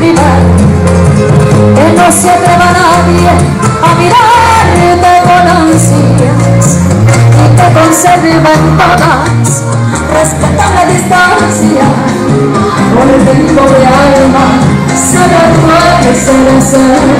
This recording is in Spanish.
que no se atreva nadie a mirarte con ansias y te conserven todas respetar la distancia por el tiempo de alma se reduce se ser